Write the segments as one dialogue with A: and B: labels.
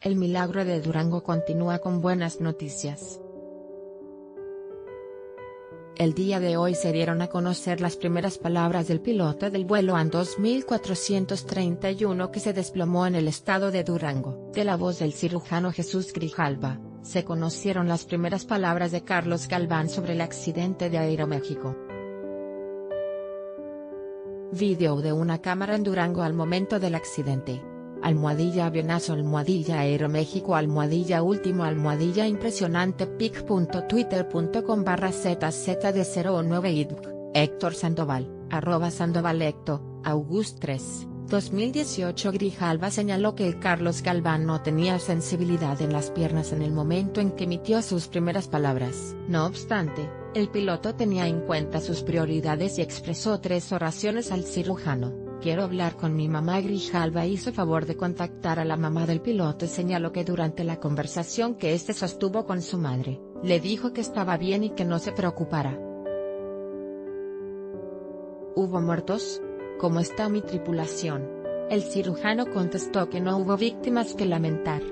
A: El milagro de Durango continúa con buenas noticias. El día de hoy se dieron a conocer las primeras palabras del piloto del vuelo AN 2431 que se desplomó en el estado de Durango. De la voz del cirujano Jesús Grijalva, se conocieron las primeras palabras de Carlos Galván sobre el accidente de Aeroméxico. Video de una cámara en Durango al momento del accidente almohadilla avionazo almohadilla aeroméxico almohadilla último almohadilla impresionante pic.twitter.com barra zz de 09 idk, Héctor Sandoval, arroba Sandoval Hecto, August 3, 2018 Grijalva señaló que Carlos Galván no tenía sensibilidad en las piernas en el momento en que emitió sus primeras palabras. No obstante, el piloto tenía en cuenta sus prioridades y expresó tres oraciones al cirujano. Quiero hablar con mi mamá Grijalva hizo favor de contactar a la mamá del piloto y señaló que durante la conversación que este sostuvo con su madre, le dijo que estaba bien y que no se preocupara. ¿Hubo muertos? ¿Cómo está mi tripulación? El cirujano contestó que no hubo víctimas que lamentar.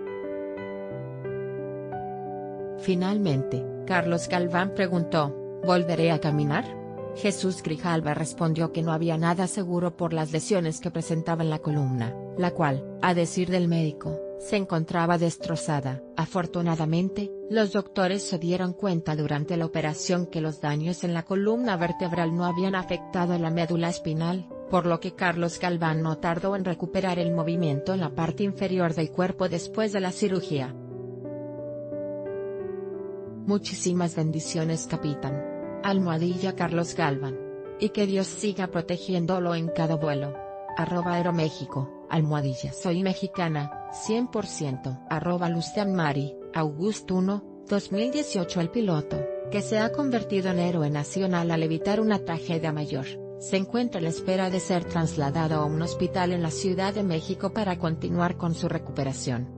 A: Finalmente, Carlos Galván preguntó, ¿volveré a caminar? Jesús Grijalva respondió que no había nada seguro por las lesiones que presentaba en la columna, la cual, a decir del médico, se encontraba destrozada. Afortunadamente, los doctores se dieron cuenta durante la operación que los daños en la columna vertebral no habían afectado la médula espinal, por lo que Carlos Galván no tardó en recuperar el movimiento en la parte inferior del cuerpo después de la cirugía. Muchísimas bendiciones capitán. Almohadilla Carlos Galvan. Y que Dios siga protegiéndolo en cada vuelo. Arroba Aeroméxico, almohadilla soy mexicana, 100%. Arroba Lucian Mari, August 1, 2018 El piloto, que se ha convertido en héroe nacional al evitar una tragedia mayor, se encuentra a la espera de ser trasladado a un hospital en la Ciudad de México para continuar con su recuperación.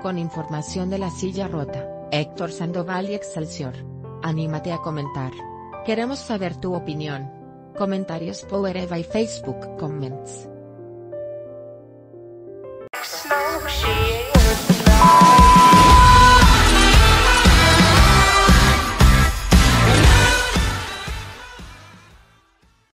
A: Con información de la silla rota. Héctor Sandoval y Excelsior. Anímate a comentar. Queremos saber tu opinión. Comentarios Power Eva y Facebook Comments.